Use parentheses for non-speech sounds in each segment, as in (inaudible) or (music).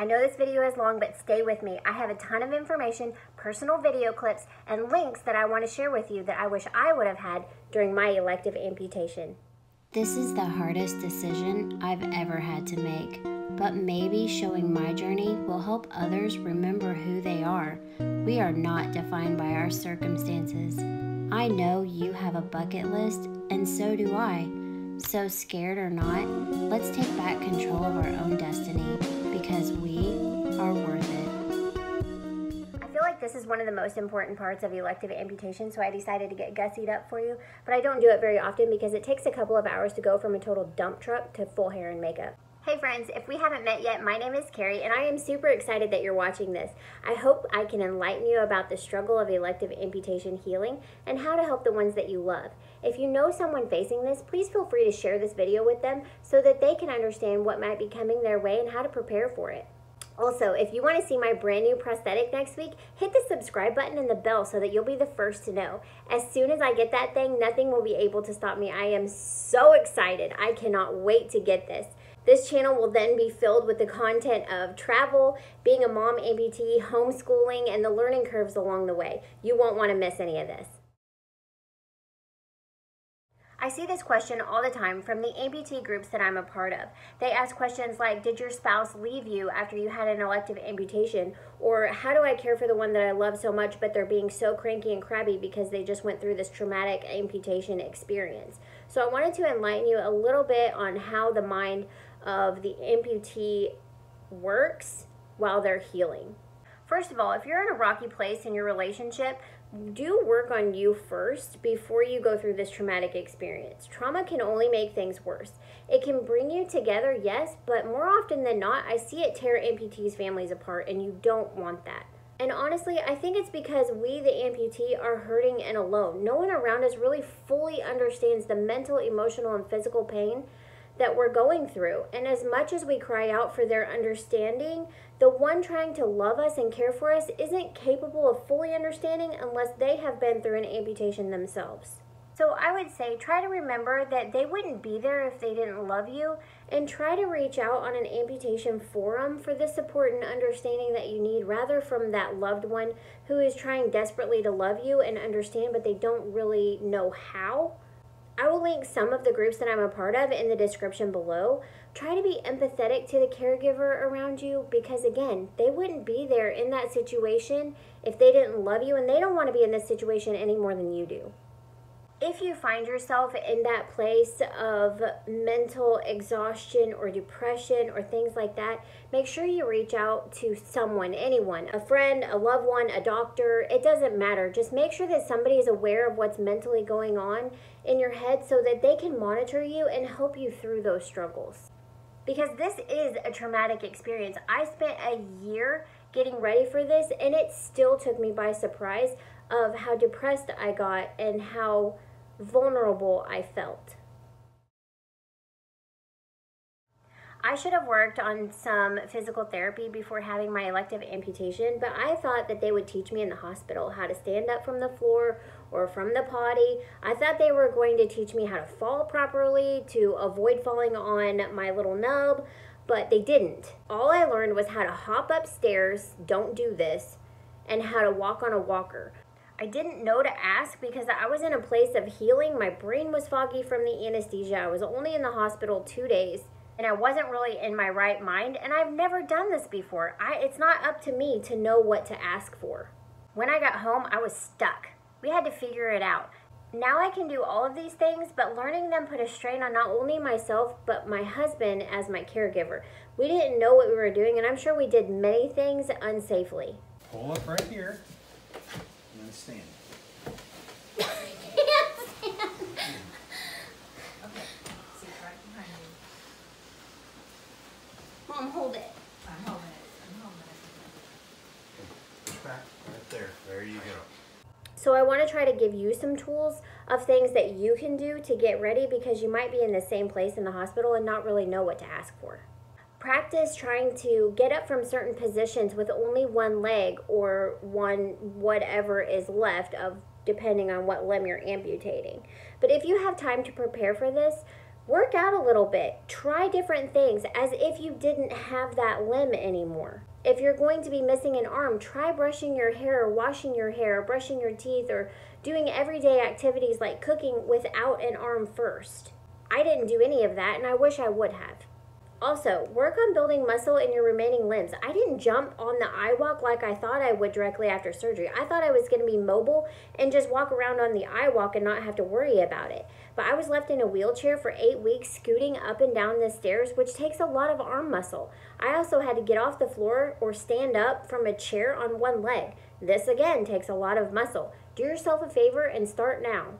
I know this video is long, but stay with me. I have a ton of information, personal video clips, and links that I want to share with you that I wish I would have had during my elective amputation. This is the hardest decision I've ever had to make, but maybe showing my journey will help others remember who they are. We are not defined by our circumstances. I know you have a bucket list, and so do I. So, scared or not, let's take back control of our own destiny because we are worth it. I feel like this is one of the most important parts of elective amputation, so I decided to get gussied up for you. But I don't do it very often because it takes a couple of hours to go from a total dump truck to full hair and makeup. Hey friends, if we haven't met yet, my name is Kerri and I am super excited that you're watching this. I hope I can enlighten you about the struggle of elective amputation healing and how to help the ones that you love. If you know someone facing this, please feel free to share this video with them so that they can understand what might be coming their way and how to prepare for it. Also, if you want to see my brand new prosthetic next week, hit the subscribe button and the bell so that you'll be the first to know. As soon as I get that thing, nothing will be able to stop me. I am so excited. I cannot wait to get this. This channel will then be filled with the content of travel, being a mom amputee, homeschooling, and the learning curves along the way. You won't want to miss any of this. I see this question all the time from the amputee groups that I'm a part of. They ask questions like, did your spouse leave you after you had an elective amputation? Or how do I care for the one that I love so much but they're being so cranky and crabby because they just went through this traumatic amputation experience? So I wanted to enlighten you a little bit on how the mind of the amputee works while they're healing. First of all, if you're in a rocky place in your relationship, do work on you first before you go through this traumatic experience. Trauma can only make things worse. It can bring you together, yes, but more often than not, I see it tear amputees' families apart, and you don't want that. And honestly, I think it's because we, the amputee, are hurting and alone. No one around us really fully understands the mental, emotional, and physical pain that we're going through. And as much as we cry out for their understanding, the one trying to love us and care for us isn't capable of fully understanding unless they have been through an amputation themselves. So I would say try to remember that they wouldn't be there if they didn't love you and try to reach out on an amputation forum for the support and understanding that you need rather from that loved one who is trying desperately to love you and understand but they don't really know how. I will link some of the groups that I'm a part of in the description below. Try to be empathetic to the caregiver around you because, again, they wouldn't be there in that situation if they didn't love you, and they don't want to be in this situation any more than you do if you find yourself in that place of mental exhaustion or depression or things like that, make sure you reach out to someone, anyone, a friend, a loved one, a doctor. It doesn't matter. Just make sure that somebody is aware of what's mentally going on in your head so that they can monitor you and help you through those struggles. Because this is a traumatic experience. I spent a year getting ready for this and it still took me by surprise of how depressed I got and how vulnerable I felt. I should have worked on some physical therapy before having my elective amputation, but I thought that they would teach me in the hospital how to stand up from the floor or from the potty. I thought they were going to teach me how to fall properly to avoid falling on my little nub, but they didn't. All I learned was how to hop upstairs, don't do this, and how to walk on a walker. I didn't know to ask because I was in a place of healing. My brain was foggy from the anesthesia. I was only in the hospital two days and I wasn't really in my right mind. And I've never done this before. I, it's not up to me to know what to ask for. When I got home, I was stuck. We had to figure it out. Now I can do all of these things, but learning them put a strain on not only myself, but my husband as my caregiver. We didn't know what we were doing, and I'm sure we did many things unsafely. Pull up right here and stand. Okay, seat right behind you. Mom, hold it. I'm holding it, I'm holding it. Push back, right there. There you go. So I want to try to give you some tools of things that you can do to get ready because you might be in the same place in the hospital and not really know what to ask for. Practice trying to get up from certain positions with only one leg or one whatever is left of depending on what limb you're amputating. But if you have time to prepare for this, Work out a little bit. Try different things as if you didn't have that limb anymore. If you're going to be missing an arm, try brushing your hair, or washing your hair, or brushing your teeth, or doing everyday activities like cooking without an arm first. I didn't do any of that, and I wish I would have. Also, work on building muscle in your remaining limbs. I didn't jump on the iWalk like I thought I would directly after surgery. I thought I was going to be mobile and just walk around on the iWalk and not have to worry about it. But I was left in a wheelchair for eight weeks, scooting up and down the stairs, which takes a lot of arm muscle. I also had to get off the floor or stand up from a chair on one leg. This again takes a lot of muscle. Do yourself a favor and start now.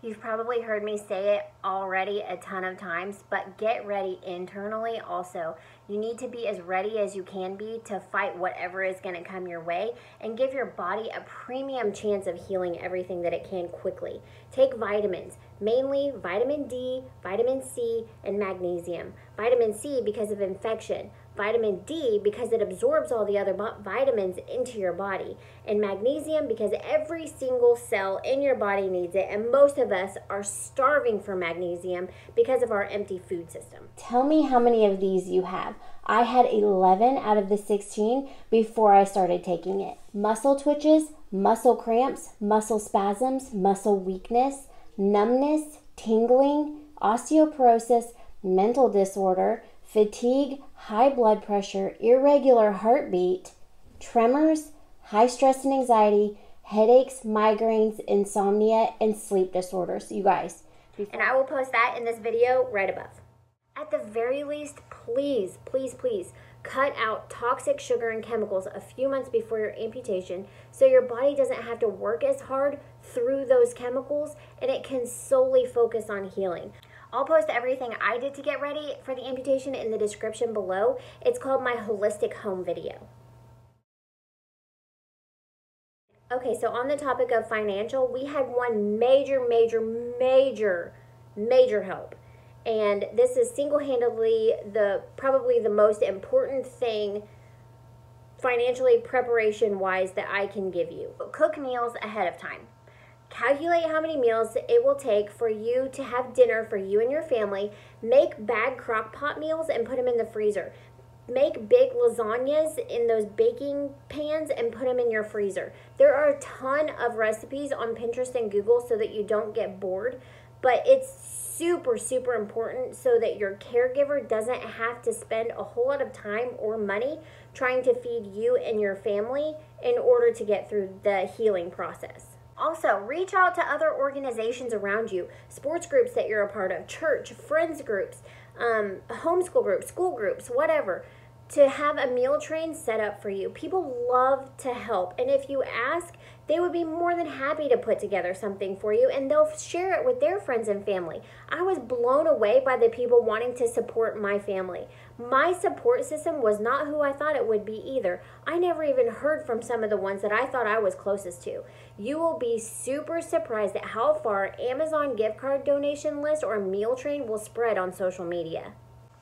You've probably heard me say it already a ton of times, but get ready internally also. You need to be as ready as you can be to fight whatever is going to come your way and give your body a premium chance of healing everything that it can quickly. Take vitamins, mainly vitamin D, vitamin C, and magnesium. Vitamin C because of infection, vitamin D because it absorbs all the other vitamins into your body, and magnesium because every single cell in your body needs it, and most of us are starving for magnesium because of our empty food system. Tell me how many of these you have. I had 11 out of the 16 before I started taking it. Muscle twitches, muscle cramps, muscle spasms, muscle weakness, numbness, tingling, osteoporosis, mental disorder, fatigue, high blood pressure, irregular heartbeat, tremors, high stress and anxiety, headaches, migraines, insomnia, and sleep disorders. You guys. And I will post that in this video right above. At the very least, please, please, please cut out toxic sugar and chemicals a few months before your amputation so your body doesn't have to work as hard through those chemicals and it can solely focus on healing. I'll post everything I did to get ready for the amputation in the description below. It's called my holistic home video. Okay, so on the topic of financial, we had one major, major, major, major help. And this is single-handedly the probably the most important thing financially preparation-wise that I can give you. Cook meals ahead of time. Calculate how many meals it will take for you to have dinner for you and your family. Make bag crock pot meals and put them in the freezer. Make big lasagnas in those baking pans and put them in your freezer. There are a ton of recipes on Pinterest and Google so that you don't get bored, but it's super, super important so that your caregiver doesn't have to spend a whole lot of time or money trying to feed you and your family in order to get through the healing process. Also, reach out to other organizations around you, sports groups that you're a part of, church, friends groups, um, homeschool groups, school groups, whatever, to have a meal train set up for you. People love to help. And if you ask, they would be more than happy to put together something for you and they'll share it with their friends and family. I was blown away by the people wanting to support my family. My support system was not who I thought it would be either. I never even heard from some of the ones that I thought I was closest to. You will be super surprised at how far Amazon gift card donation list or meal train will spread on social media.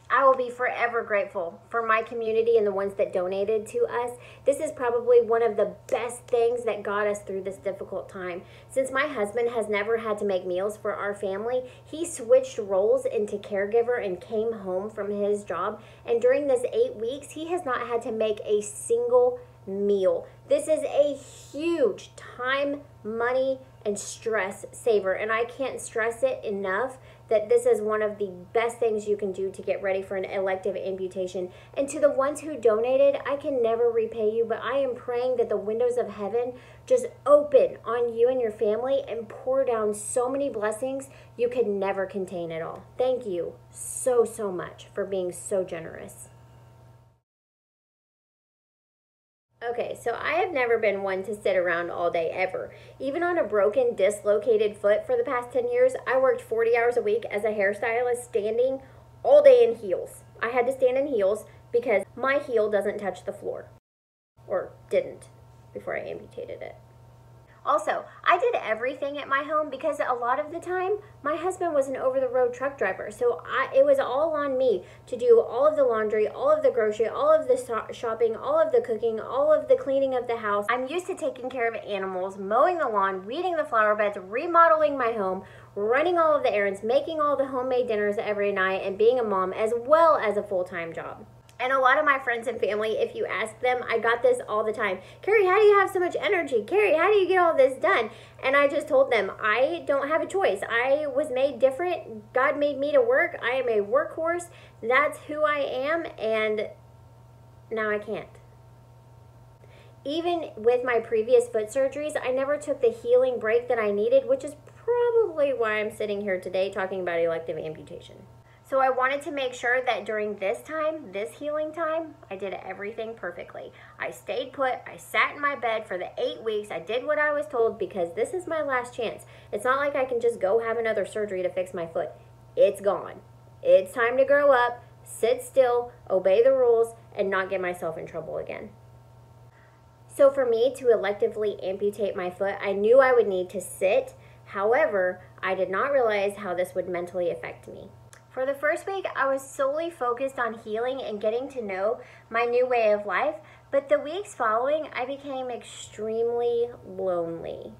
I will be forever grateful for my community and the ones that donated to us. This is probably one of the best things that got us through this difficult time. Since my husband has never had to make meals for our family, he switched roles into caregiver and came home from his job. And during this eight weeks, he has not had to make a single meal. This is a huge time, money, and stress saver. And I can't stress it enough that this is one of the best things you can do to get ready for an elective amputation. And to the ones who donated, I can never repay you, but I am praying that the windows of heaven just open on you and your family and pour down so many blessings you could never contain at all. Thank you so, so much for being so generous. Okay, so I have never been one to sit around all day ever. Even on a broken, dislocated foot for the past 10 years, I worked 40 hours a week as a hairstylist standing all day in heels. I had to stand in heels because my heel doesn't touch the floor. Or didn't before I amputated it. Also, I did everything at my home because a lot of the time my husband was an over the road truck driver. So I, it was all on me to do all of the laundry, all of the grocery, all of the shopping, all of the cooking, all of the cleaning of the house. I'm used to taking care of animals, mowing the lawn, weeding the flower beds, remodeling my home, running all of the errands, making all the homemade dinners every night, and being a mom as well as a full time job. And a lot of my friends and family, if you ask them, I got this all the time. Kerri, how do you have so much energy? Kerri, how do you get all this done? And I just told them, I don't have a choice. I was made different. God made me to work. I am a workhorse. That's who I am. And now I can't. Even with my previous foot surgeries, I never took the healing break that I needed, which is probably why I'm sitting here today talking about elective amputation. So I wanted to make sure that during this time, this healing time, I did everything perfectly. I stayed put, I sat in my bed for the eight weeks, I did what I was told because this is my last chance. It's not like I can just go have another surgery to fix my foot. It's gone. It's time to grow up, sit still, obey the rules, and not get myself in trouble again. So for me to electively amputate my foot, I knew I would need to sit. However, I did not realize how this would mentally affect me. For the first week, I was solely focused on healing and getting to know my new way of life, but the weeks following, I became extremely lonely.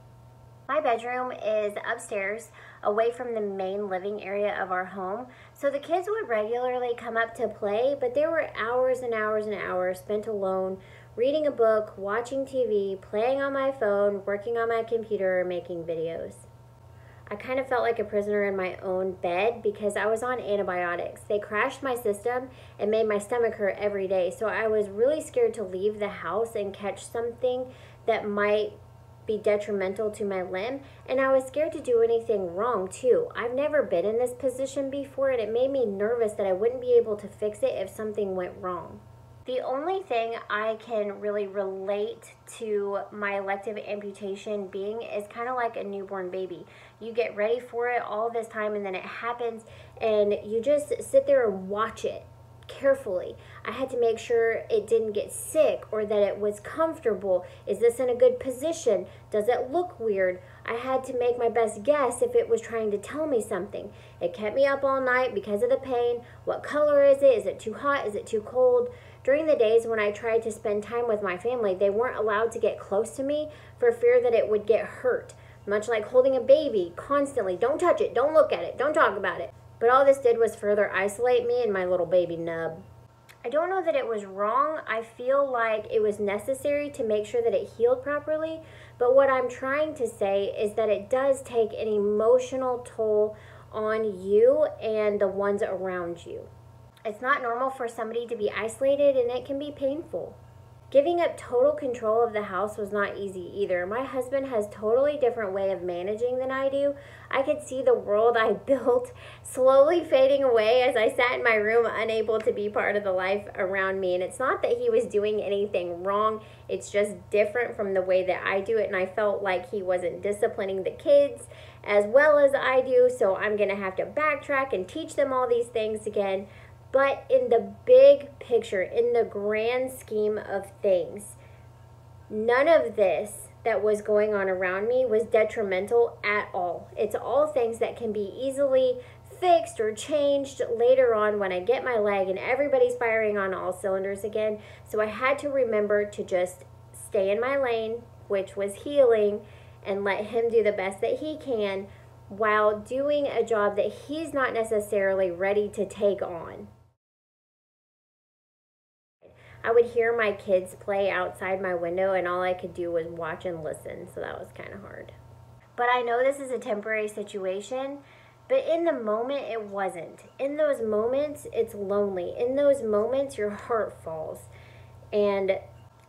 My bedroom is upstairs, away from the main living area of our home, so the kids would regularly come up to play, but there were hours and hours and hours spent alone, reading a book, watching TV, playing on my phone, working on my computer, or making videos. I kind of felt like a prisoner in my own bed because I was on antibiotics. They crashed my system and made my stomach hurt every day. So I was really scared to leave the house and catch something that might be detrimental to my limb. And I was scared to do anything wrong too. I've never been in this position before and it made me nervous that I wouldn't be able to fix it if something went wrong. The only thing I can really relate to my elective amputation being is kind of like a newborn baby. You get ready for it all this time and then it happens and you just sit there and watch it carefully. I had to make sure it didn't get sick or that it was comfortable. Is this in a good position? Does it look weird? I had to make my best guess if it was trying to tell me something. It kept me up all night because of the pain. What color is it? Is it too hot? Is it too cold? During the days when I tried to spend time with my family, they weren't allowed to get close to me for fear that it would get hurt. Much like holding a baby constantly. Don't touch it, don't look at it, don't talk about it. But all this did was further isolate me and my little baby nub. I don't know that it was wrong. I feel like it was necessary to make sure that it healed properly. But what I'm trying to say is that it does take an emotional toll on you and the ones around you. It's not normal for somebody to be isolated and it can be painful. Giving up total control of the house was not easy either. My husband has totally different way of managing than I do. I could see the world I (laughs) built slowly fading away as I sat in my room unable to be part of the life around me. And it's not that he was doing anything wrong. It's just different from the way that I do it and I felt like he wasn't disciplining the kids as well as I do. So I'm going to have to backtrack and teach them all these things again. But in the big picture, in the grand scheme of things, none of this that was going on around me was detrimental at all. It's all things that can be easily fixed or changed later on when I get my leg and everybody's firing on all cylinders again. So I had to remember to just stay in my lane, which was healing, and let him do the best that he can while doing a job that he's not necessarily ready to take on. I would hear my kids play outside my window, and all I could do was watch and listen, so that was kind of hard. But I know this is a temporary situation, but in the moment, it wasn't. In those moments, it's lonely. In those moments, your heart falls. And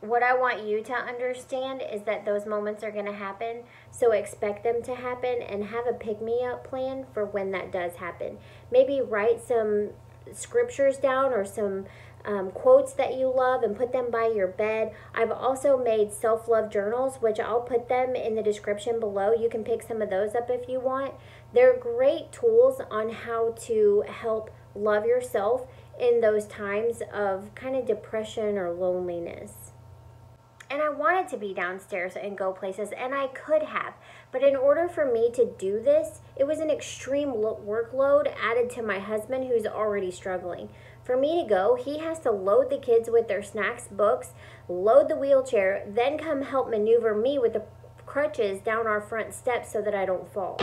what I want you to understand is that those moments are going to happen. So expect them to happen and have a pick me up plan for when that does happen. Maybe write some scriptures down or some um, quotes that you love and put them by your bed. I've also made self love journals, which I'll put them in the description below. You can pick some of those up if you want. They're great tools on how to help love yourself in those times of kind of depression or loneliness. And I wanted to be downstairs and go places, and I could have. But in order for me to do this, it was an extreme workload added to my husband who's already struggling. For me to go, he has to load the kids with their snacks, books, load the wheelchair, then come help maneuver me with the crutches down our front steps so that I don't fall.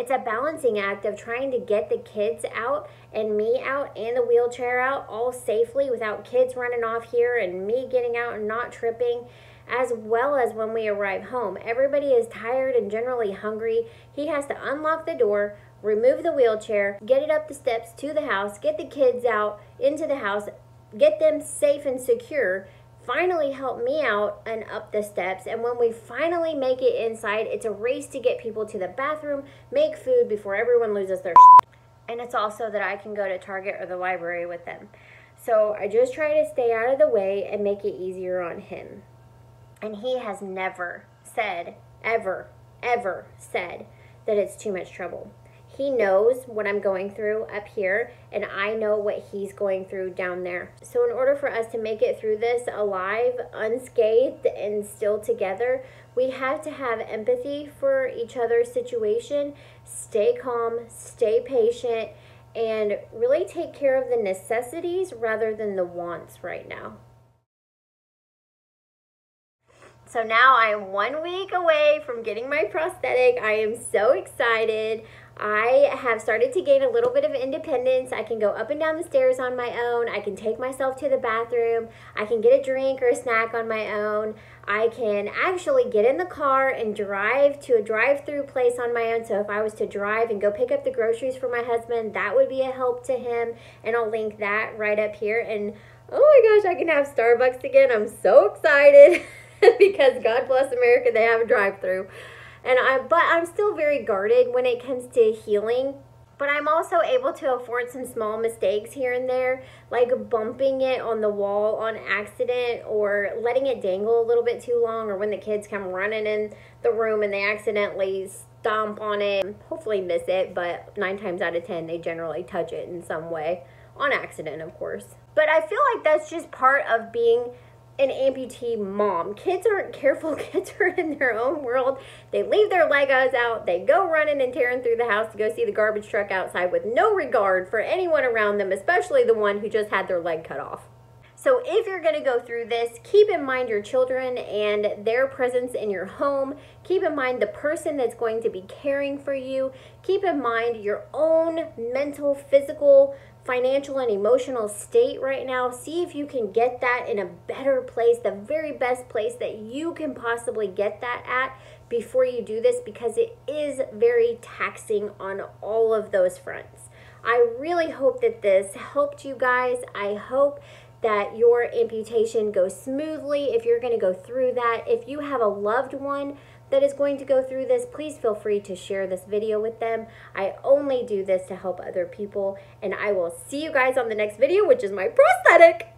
It's a balancing act of trying to get the kids out and me out and the wheelchair out all safely without kids running off here and me getting out and not tripping as well as when we arrive home. Everybody is tired and generally hungry. He has to unlock the door, remove the wheelchair, get it up the steps to the house, get the kids out into the house, get them safe and secure, finally help me out and up the steps. And when we finally make it inside, it's a race to get people to the bathroom, make food before everyone loses their shit. And it's also that I can go to Target or the library with them. So I just try to stay out of the way and make it easier on him. And he has never said, ever, ever said that it's too much trouble. He knows what I'm going through up here, and I know what he's going through down there. So, in order for us to make it through this alive, unscathed, and still together, we have to have empathy for each other's situation, stay calm, stay patient, and really take care of the necessities rather than the wants right now. So now I am one week away from getting my prosthetic. I am so excited. I have started to gain a little bit of independence. I can go up and down the stairs on my own. I can take myself to the bathroom. I can get a drink or a snack on my own. I can actually get in the car and drive to a drive through place on my own. So if I was to drive and go pick up the groceries for my husband, that would be a help to him. And I'll link that right up here. And oh my gosh, I can have Starbucks again. I'm so excited (laughs) because God bless America, they have a drive through and I but I'm still very guarded when it comes to healing. But I'm also able to afford some small mistakes here and there, like bumping it on the wall on accident or letting it dangle a little bit too long, or when the kids come running in the room and they accidentally stomp on it. Hopefully, miss it, but nine times out of ten, they generally touch it in some way, on accident, of course. But I feel like that's just part of being an amputee mom. Kids aren't careful. (laughs) Kids are in their own world. They leave their Legos out. They go running and tearing through the house to go see the garbage truck outside with no regard for anyone around them, especially the one who just had their leg cut off. So if you're to go through this, keep in mind your children and their presence in your home. Keep in mind the person that's going to be caring for you. Keep in mind your own mental, physical, financial and emotional state right now. See if you can get that in a better place, the very best place that you can possibly get that at before you do this because it is very taxing on all of those fronts. I really hope that this helped you guys. I hope that your amputation goes smoothly if you're going to go through that. If you have a loved one that is going to go through this, please feel free to share this video with them. I only do this to help other people, and I will see you guys on the next video, which is my prosthetic.